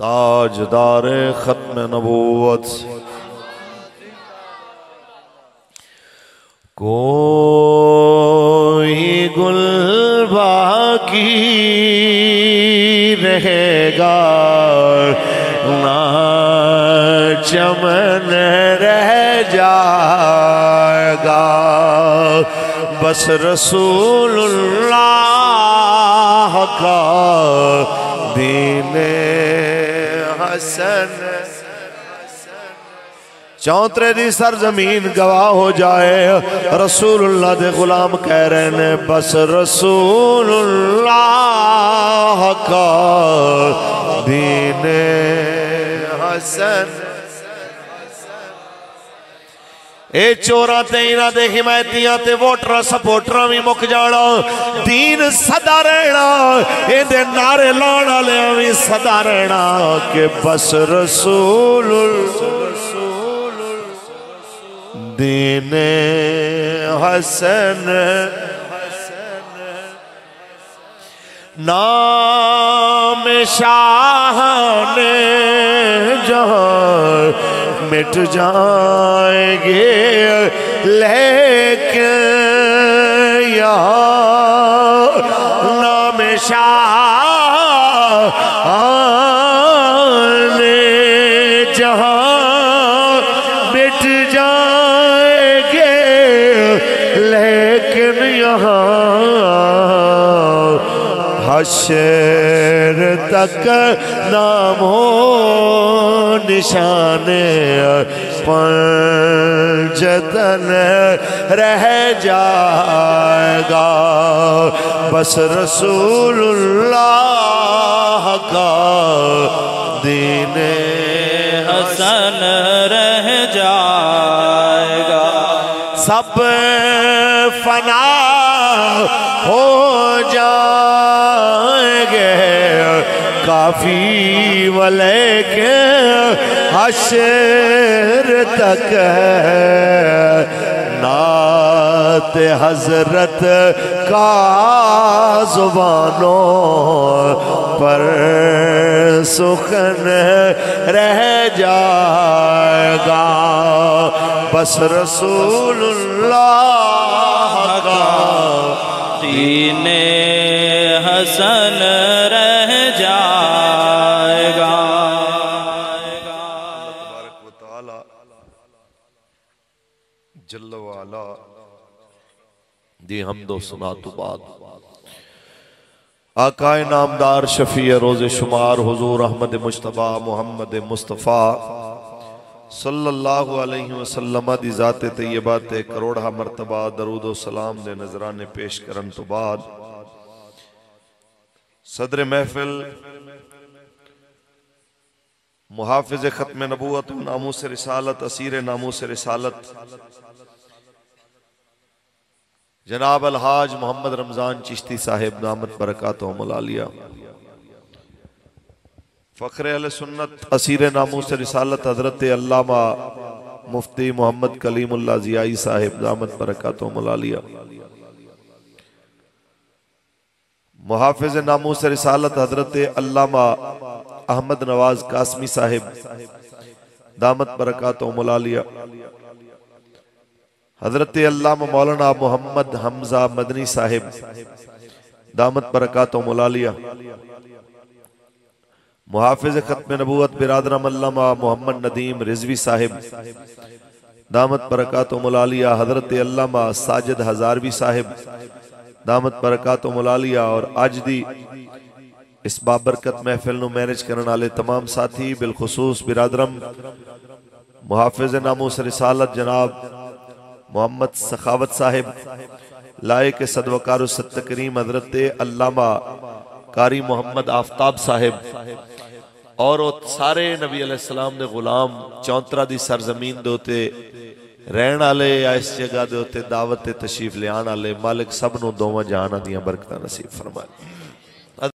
ताजदार ख़त्म नबूवत। कोई गुल बाकी रहेगा, ना चमन रह जाएगा। बस रसूलुल्लाह का दीन हसन। चौतरे दी सरजमीन गवाह हो जाए। रसूल दे गुलाम कह रहे ने बस रसूलुल्लाह का दीन हसन। ए चोरा ते इन्हां दे हिमायतियाँ वोटर सपोर्टर भी मुक जाना दीन सदा रहना ए नारे लाने वाले भी सदा रहना के बस रसूल। दीन हसन। नाम शाह जहाँ मिट जाएँगे। लेकिन यहाँ नाम शाह ने जहाँ मिट जाएँगे। लेकिन यहाँ हशर तक नामो निशाने पंजतन रह जाएगा। बस रसूलुल्लाह का दीन हसन रह जाएगा। सब फना हो काफ़ी वाले के हशर तक है। नात हज़रत का जुबानों पर सुखन रह जाएगा। बस रसूलुल्लाह का। दीन हसन जल्लवाला दी हमदो सुना तो बाद। आकाए नामदार शफी रोज़ शुमार हुजूर अहमद मुशतबा मोहम्मद मुस्तफ़ा सल्लल्लाहु दी करोड़ा मरतबा दरूद सलाम दे नजराने पेश करन तो बाद। सदर महफिल मुहाफिज ख़त्म नबूत नामूस रिसालत, असीर नामूस रिसालत। जनाब अलहाज मोहम्मद रमज़ान चिश्ती साहेब नामत बरकत मलालिया फ़ख्र सुन्नत, असीर नामूस रिसालत हज़रत अल्लामा मुफ्ती मोहम्मद कलीमुल्ला जियाई साहेब नामत बरकत मलालिया मुहाफिज नामूस रिसालत हज़रत अल्लामा अहमद नवाज़ कासमी साहिब। दामत बरकत मलालिया। हज़रत अल्लामा मौलाना मोहम्मद हमजा मदनी साहिब। दामत बरकत मलालिया। मुहाफिज खत्म नबूत बिरादर मल्लामा मोहम्मद नदीम रिजवी साहिब। दामत बरकत मलालिया हज़रत अल्लामा साजिद हजारवी साहिब। दामत बरकत मलालिया और अज दी इस बाबरकत महफिल मैनेज करने वाले तमाम साथी, बिलखसूस बिरादरम। मुहाफिज नामूस रिसालत जनाब मोहम्मद सखावत साहिब लाए के सदवकार करीम हज़रत अल्लामा कारी मोहम्मद आफ्ताब साहिब और सारे नबी अलैहिस्सलाम दे गुलाम चौंतरा दी सरजमीन दे ਰਹਿਣ ਵਾਲੇ ਆ ਇਸ ਜਗ੍ਹਾ ਦੇ ਉੱਤੇ ਦਾਵਤ ਤੇ ਤਸ਼ਰੀਫ ਲਿਆਣ ਵਾਲੇ ਮਾਲਕ ਸਭ ਨੂੰ ਦੋਵਾਂ ਜਾਨਾਂ ਦੀਆਂ ਬਰਕਤਾਂ ਨਸੀਬ ਫਰਮਾਏ।